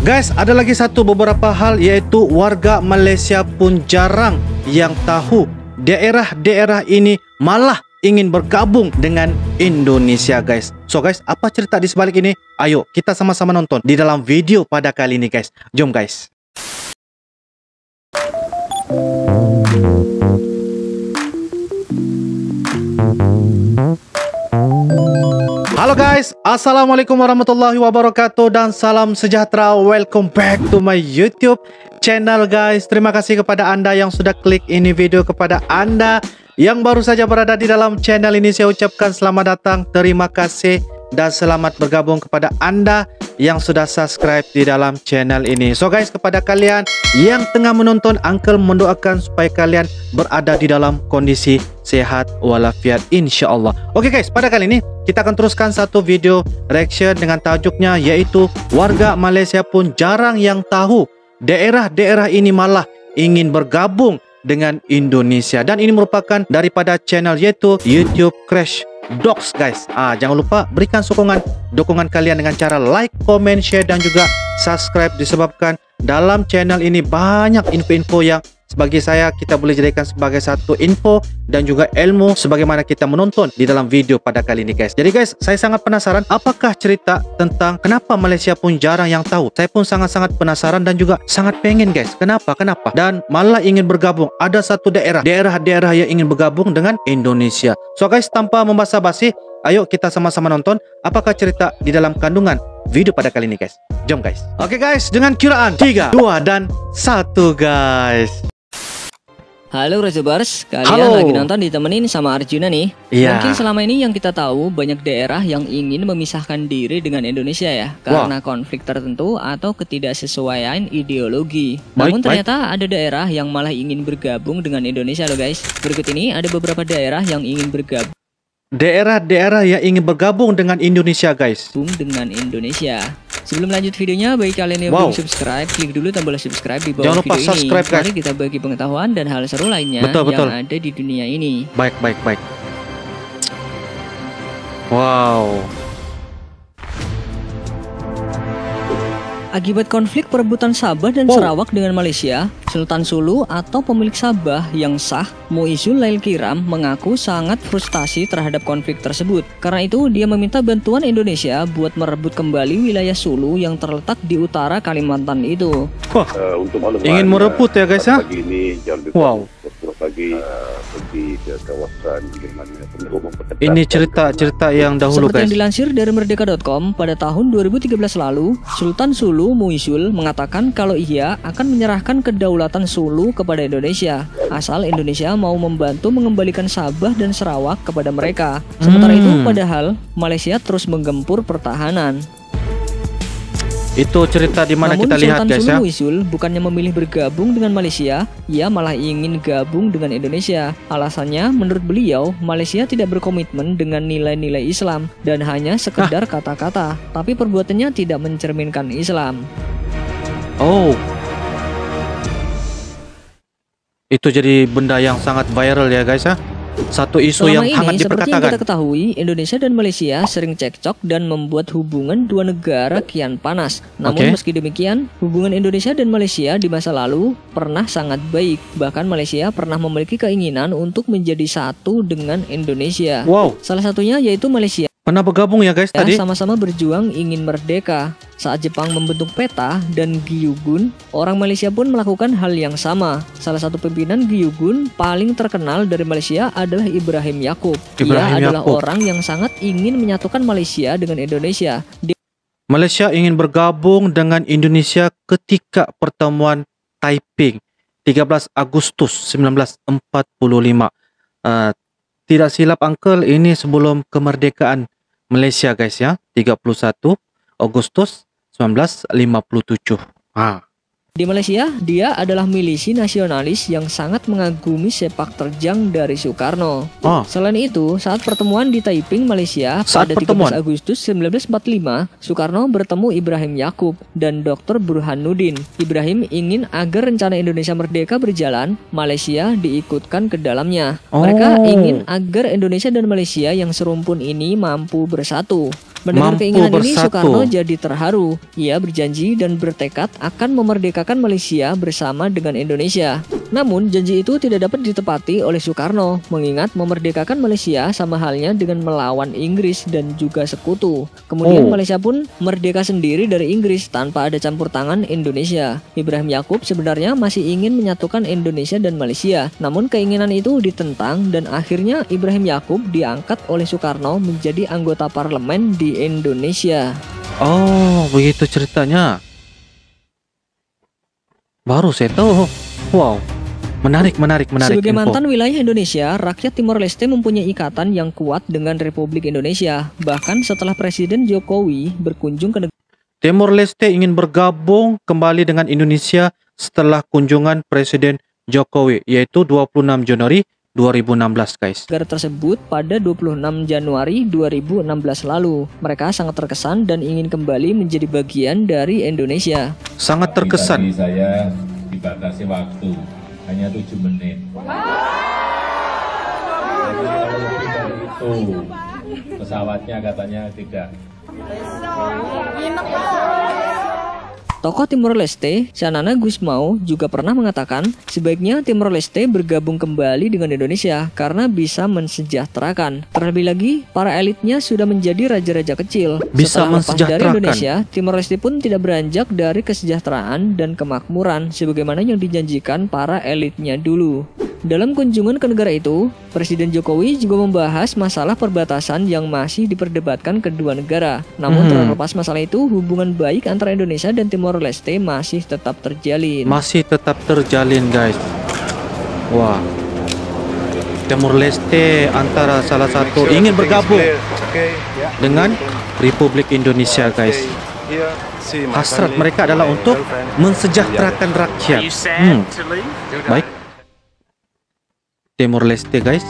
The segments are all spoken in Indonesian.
Guys, ada lagi satu beberapa hal yaitu warga Malaysia pun jarang yang tahu daerah-daerah ini malah ingin bergabung dengan Indonesia guys. So guys, apa cerita di sebalik ini? Ayo kita sama-sama nonton di dalam video pada kali ini guys. Jom guys. Guys, Assalamualaikum warahmatullahi wabarakatuh dan salam sejahtera. Welcome back to my YouTube channel guys. Terima kasih kepada anda yang sudah klik ini video Kepada anda yang baru saja berada di dalam channel ini. Saya ucapkan selamat datang, terima kasih Dan selamat bergabung kepada anda yang sudah subscribe di dalam channel ini. So guys, kepada kalian yang tengah menonton Uncle mendoakan supaya kalian berada di dalam kondisi sehat walafiat insyaAllah. Oke guys, pada kali ini kita akan teruskan satu video reaction dengan tajuknya yaitu warga Malaysia pun jarang yang tahu daerah-daerah ini malah ingin bergabung dengan Indonesia. Dan ini merupakan daripada channel yaitu YouTube Crash Dogs guys. Ah jangan lupa berikan sokongan dukungan kalian dengan cara like, comment, share dan juga subscribe disebabkan dalam channel ini banyak info-info yang sebagai saya kita boleh jadikan sebagai satu info dan juga ilmu sebagaimana kita menonton di dalam video pada kali ini guys. Jadi guys, saya sangat penasaran apakah cerita tentang kenapa Malaysia pun jarang yang tahu. Saya pun sangat-sangat penasaran dan juga sangat pengen guys. Kenapa? Kenapa? Dan malah ingin bergabung. Ada satu daerah, daerah-daerah yang ingin bergabung dengan Indonesia. So guys, tanpa membasa basi, ayo kita sama-sama nonton apakah cerita di dalam kandungan video pada kali ini guys. Jom guys. Oke okay, guys, dengan kiraan 3, 2 dan 1 guys. Halo Razobars, kalian Halo. lagi nonton ditemenin sama Arjuna nih. Iya. Mungkin selama ini yang kita tahu banyak daerah yang ingin memisahkan diri dengan Indonesia ya, karena konflik tertentu atau ketidaksesuaian ideologi. Baik, Namun baik. ternyata ada daerah yang malah ingin bergabung dengan Indonesia loh guys. Berikut ini ada beberapa daerah yang ingin bergabung Daerah-daerah yang ingin bergabung dengan Indonesia guys. dengan Indonesia. Sebelum lanjut videonya, bagi kalian yang Wow. belum subscribe, klik dulu tombol subscribe di bawah Jangan lupa video subscribe, ini. guys. Mari kita bagi pengetahuan dan hal seru lainnya Betul, betul. yang ada di dunia ini. Baik, baik, baik. Wow. Akibat konflik perebutan Sabah dan Wow. Sarawak dengan Malaysia, Sultan Sulu atau pemilik Sabah yang sah, Muizul Lail Kiram mengaku sangat frustasi terhadap konflik tersebut. Karena itu, dia meminta bantuan Indonesia buat merebut kembali wilayah Sulu yang terletak di utara Kalimantan itu. Wah, Uh, untuk Ingin merebut ya, guys, ya? Wow. Pagi uh, pergi ke kawasan mana memperketat ini cerita-cerita yang dahulu Seperti yang guys. dilansir dari Merdeka.com, pada tahun 2013 lalu, Sultan Sulu Muizul mengatakan kalau ia akan menyerahkan kedaulatan Sulu kepada Indonesia, asal Indonesia mau membantu mengembalikan Sabah dan Sarawak kepada mereka. Sementara Hmm. itu, padahal Malaysia terus menggempur pertahanan. Itu cerita di mana kita lihat Sultan guys Sulu ya. Muizul bukannya memilih bergabung dengan Malaysia, ia malah ingin gabung dengan Indonesia. Alasannya, menurut beliau, Malaysia tidak berkomitmen dengan nilai-nilai Islam dan hanya sekedar kata-kata, tapi perbuatannya tidak mencerminkan Islam. Oh. Itu jadi benda yang sangat viral ya guys ya. Satu isu Selama yang ini, hangat seperti yang kita ketahui, Indonesia dan Malaysia sering cekcok dan membuat hubungan dua negara kian panas. Namun Oke. meski demikian, hubungan Indonesia dan Malaysia di masa lalu pernah sangat baik. Bahkan Malaysia pernah memiliki keinginan untuk menjadi satu dengan Indonesia. Wow, Salah satunya yaitu Malaysia pernah bergabung ya guys ya, tadi? sama-sama berjuang ingin merdeka. Saat Jepang membentuk peta dan Gyugun, orang Malaysia pun melakukan hal yang sama. Salah satu pimpinan Gyugun paling terkenal dari Malaysia adalah Ibrahim Yakub. Ibrahim Ia adalah Yaakob. orang yang sangat ingin menyatukan Malaysia dengan Indonesia. Dia Malaysia ingin bergabung dengan Indonesia ketika pertemuan Taiping 13 Agustus 1945. Uh, tidak silap Uncle ini sebelum kemerdekaan Malaysia guys ya 31 Agustus 1957. Ah, Di Malaysia, dia adalah milisi nasionalis yang sangat mengagumi sepak terjang dari Soekarno. oh, Selain itu, saat pertemuan di Taiping, Malaysia Saat pada 13 pertemuan? Agustus 1945, Soekarno bertemu Ibrahim Yakub dan Dr. Burhanuddin. Ibrahim ingin agar rencana Indonesia merdeka berjalan, Malaysia diikutkan ke dalamnya. Mereka Oh. ingin agar Indonesia dan Malaysia yang serumpun ini mampu bersatu. Mendengar Mampu keinginan ini bersatu. Soekarno jadi terharu. Ia berjanji dan bertekad akan memerdekakan Malaysia bersama dengan Indonesia. Namun janji itu tidak dapat ditepati oleh Soekarno mengingat memerdekakan Malaysia sama halnya dengan melawan Inggris dan juga sekutu. Kemudian Oh. Malaysia pun merdeka sendiri dari Inggris tanpa ada campur tangan Indonesia. Ibrahim Yakub sebenarnya masih ingin menyatukan Indonesia dan Malaysia. Namun keinginan itu ditentang dan akhirnya Ibrahim Yakub diangkat oleh Soekarno menjadi anggota parlemen di Indonesia. Oh, begitu ceritanya. Baru saya tahu. Wow. Menarik, menarik, menarik. Sebagai info. mantan wilayah Indonesia, rakyat Timor Leste mempunyai ikatan yang kuat dengan Republik Indonesia. Bahkan setelah Presiden Jokowi berkunjung ke negara Timor Leste ingin bergabung kembali dengan Indonesia setelah kunjungan Presiden Jokowi yaitu 26 Januari 2016 guys. negara tersebut pada 26 Januari 2016 lalu. Mereka sangat terkesan dan ingin kembali menjadi bagian dari Indonesia. Sangat terkesan. tadi saya dibatasi waktu hanya tujuh menit. Jadi kalau lebih dari itu. Pesawatnya katanya tidak Tokoh Timor Leste, Sanana Gusmao juga pernah mengatakan sebaiknya Timor Leste bergabung kembali dengan Indonesia karena bisa mensejahterakan. Terlebih lagi, para elitnya sudah menjadi raja-raja kecil. Bisa Setelah lepas dari. Indonesia, Timor Leste pun tidak beranjak dari kesejahteraan dan kemakmuran sebagaimana yang dijanjikan para elitnya dulu. Dalam kunjungan ke negara itu, Presiden Jokowi juga membahas masalah perbatasan yang masih diperdebatkan kedua negara. Namun Hmm. terlepas masalah itu, hubungan baik antara Indonesia dan Timor Leste masih tetap terjalin. Masih tetap terjalin guys. Wah. Timor Leste antara salah satu ingin bergabung dengan Republik Indonesia guys. Hasrat mereka adalah untuk mensejahterakan rakyat. Hmm. Baik. Timor Leste guys.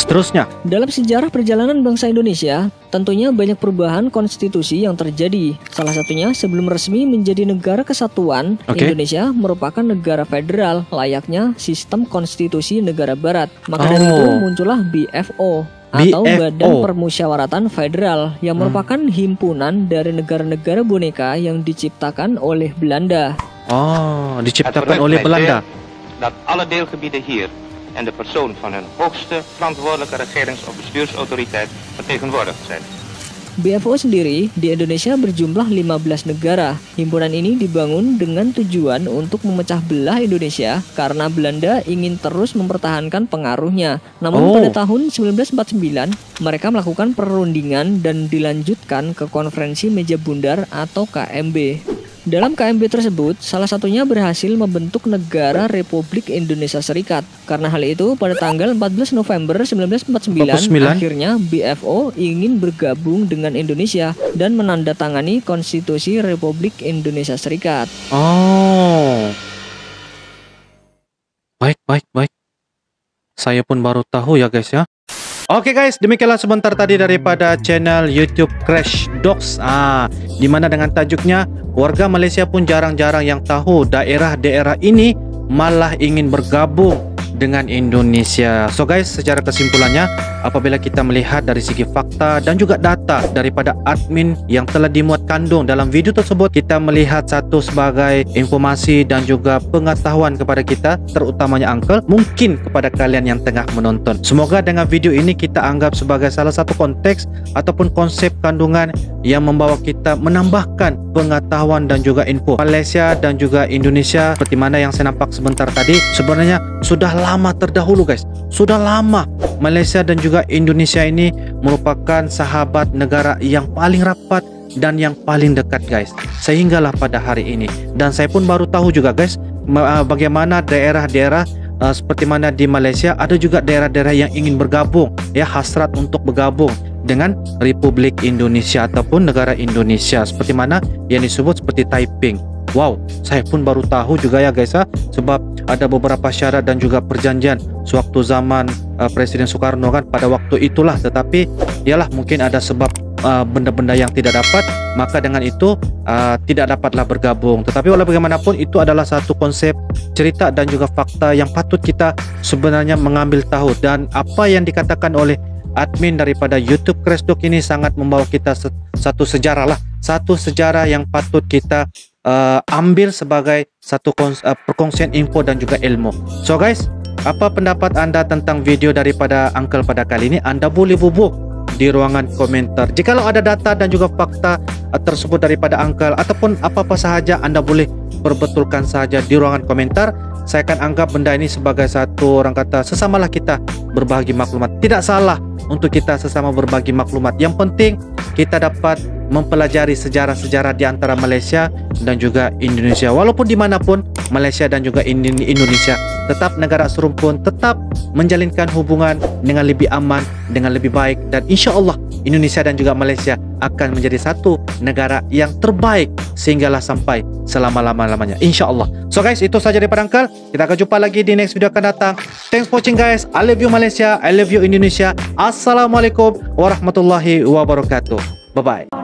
Seterusnya, Dalam sejarah perjalanan bangsa Indonesia, tentunya banyak perubahan konstitusi yang terjadi. Salah satunya sebelum resmi menjadi negara kesatuan, Oke. Indonesia merupakan negara federal, layaknya sistem konstitusi negara barat. Maka dari Oh. itu muncullah BFO atau BFO. Badan Permusyawaratan Federal yang Hmm. merupakan himpunan dari negara-negara boneka yang diciptakan oleh Belanda. oh, diciptakan oleh Belanda. dat alle deelgebieden hier in de persoon van hun hoogste verantwoordelijke regerings- of bestuursautoriteit vertegenwoordigd zijn. BFO sendiri di Indonesia berjumlah 15 negara. Himpunan ini dibangun dengan tujuan untuk memecah belah Indonesia karena Belanda ingin terus mempertahankan pengaruhnya. Namun Oh. pada tahun 1949, mereka melakukan perundingan dan dilanjutkan ke konferensi meja bundar atau KMB. Dalam KMB tersebut, salah satunya berhasil membentuk negara Republik Indonesia Serikat. Karena hal itu, pada tanggal 14 November 1949, 49. akhirnya BFO ingin bergabung dengan Indonesia dan menandatangani Konstitusi Republik Indonesia Serikat. Oh. Baik, baik, baik. Saya pun baru tahu ya guys ya. Oke guys, demikianlah sebentar tadi daripada channel YouTube Crash Dogs. Ah, dimana dengan tajuknya warga Malaysia pun jarang-jarang yang tahu daerah-daerah ini malah ingin bergabung dengan Indonesia. So guys, secara kesimpulannya apabila kita melihat dari segi fakta dan juga data daripada admin yang telah dimuat kandung dalam video tersebut, kita melihat satu sebagai informasi dan juga pengetahuan kepada kita, terutamanya Uncle, mungkin kepada kalian yang tengah menonton. Semoga dengan video ini kita anggap sebagai salah satu konteks ataupun konsep kandungan yang membawa kita menambahkan pengetahuan dan juga info Malaysia dan juga Indonesia seperti mana yang saya nampak sebentar tadi sebenarnya sudah lama terdahulu guys. Sudah lama Malaysia dan juga Indonesia ini merupakan sahabat negara yang paling rapat dan yang paling dekat guys. Sehinggalah pada hari ini. Dan saya pun baru tahu juga guys uh, bagaimana daerah-daerah uh, seperti mana di Malaysia ada juga daerah-daerah yang ingin bergabung ya hasrat untuk bergabung dengan Republik Indonesia ataupun negara Indonesia. Seperti mana yang disebut seperti Taiping. Wow, saya pun baru tahu juga ya guys ya. Sebab ada beberapa syarat dan juga perjanjian sewaktu zaman uh, Presiden Soekarno kan pada waktu itulah. Tetapi ialah mungkin ada sebab uh, benda-benda yang tidak dapat maka dengan itu uh, tidak dapatlah bergabung. Tetapi walau bagaimanapun itu adalah satu konsep cerita dan juga fakta yang patut kita sebenarnya mengambil tahu. Dan apa yang dikatakan oleh admin daripada YouTube Cresdok ini sangat membawa kita satu sejarah lah, satu sejarah yang patut kita uh, ambil sebagai satu kons- uh, perkongsian info dan juga ilmu. So guys, apa pendapat anda tentang video daripada Uncle pada kali ini? Anda boleh bubuk di ruangan komentar. Jikalau ada data dan juga fakta uh, tersebut daripada Uncle ataupun apa-apa sahaja anda boleh perbetulkan saja di ruangan komentar. Saya akan anggap benda ini sebagai satu orang kata sesamalah kita berbagi maklumat. Tidak salah untuk kita sesama berbagi maklumat. Yang penting kita dapat mempelajari sejarah-sejarah di antara Malaysia dan juga Indonesia. Walaupun di mana pun Malaysia dan juga Indonesia tetap negara serumpun, tetap menjalinkan hubungan dengan lebih aman, dengan lebih baik dan insya Allah Indonesia dan juga Malaysia akan menjadi satu negara yang terbaik sehinggalah sampai selama-lama-lamanya insya Allah. So guys itu saja daripada Uncle. Kita akan jumpa lagi di next video akan datang. Thanks for watching guys. I love you Malaysia. I love you Indonesia. Assalamualaikum warahmatullahi wabarakatuh. Bye bye.